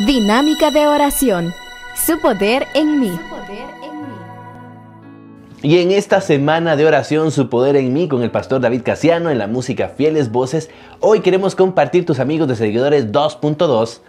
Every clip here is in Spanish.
Dinámica de oración. Su poder en mí. Y en esta semana de oración, su poder en mí, con el pastor David Casiano en la música Fieles Voces, hoy queremos compartir tus amigos de seguidores 2.2,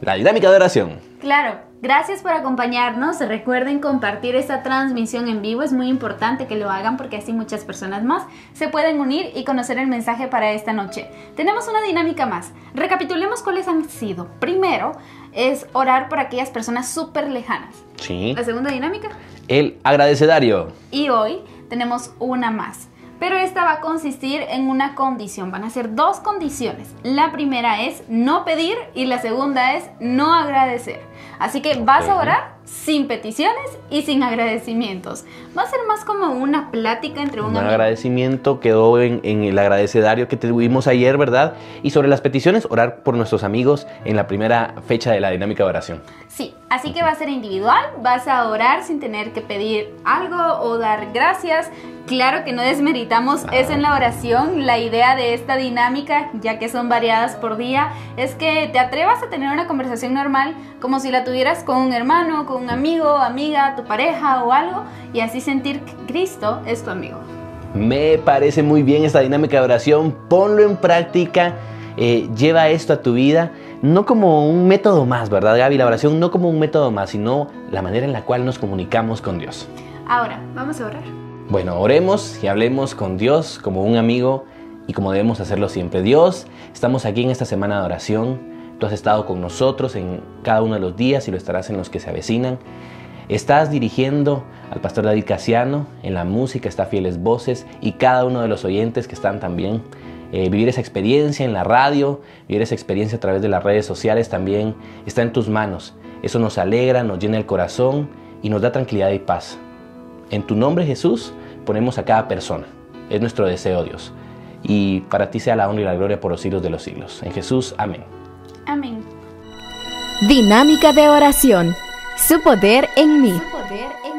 la dinámica de oración. Claro, Gracias por acompañarnos. Recuerden compartir esta transmisión en vivo. Es muy importante que lo hagan porque así muchas personas más se pueden unir y conocer el mensaje para esta noche. Tenemos una dinámica más. Recapitulemos cuáles han sido. Primero es orar por aquellas personas súper lejanas. Sí. La segunda dinámica. El agradecedario. Y hoy tenemos una más. Pero esta va a consistir en una condición, van a ser dos condiciones. La primera es no pedir y la segunda es no agradecer. Así que vas a orar sin peticiones y sin agradecimientos. Va a ser más como una plática entre un, un agradecimiento quedó en, en, el agradecedario que tuvimos ayer, ¿verdad? Y sobre las peticiones, orar por nuestros amigos en la primera fecha de la dinámica de oración. Sí, así que va a ser individual, vas a orar sin tener que pedir algo o dar gracias. Claro que no desmeritamos ah. eso en la oración. La idea de esta dinámica, ya que son variadas por día, es que te atrevas a tener una conversación normal como si la tuvieras con un hermano, con un amigo, amiga, tu pareja o algo, y así sentir que Cristo es tu amigo. Me parece muy bien esta dinámica de oración, ponlo en práctica, eh, lleva esto a tu vida, no como un método más, ¿verdad Gaby? La oración no como un método más, sino la manera en la cual nos comunicamos con Dios. Ahora, vamos a orar. Bueno, oremos y hablemos con Dios como un amigo y como debemos hacerlo siempre. Dios, estamos aquí en esta semana de oración Tú has estado con nosotros en cada uno de los días y lo estarás en los que se avecinan. Estás dirigiendo al pastor David Casiano en la música, está Fieles Voces y cada uno de los oyentes que están también. Eh, vivir esa experiencia en la radio, vivir esa experiencia a través de las redes sociales también está en tus manos. Eso nos alegra, nos llena el corazón y nos da tranquilidad y paz. En tu nombre Jesús ponemos a cada persona. Es nuestro deseo Dios. Y para ti sea la honra y la gloria por los siglos de los siglos. En Jesús, amén. Amén. Dinámica de oración. Su poder en mí. Su poder en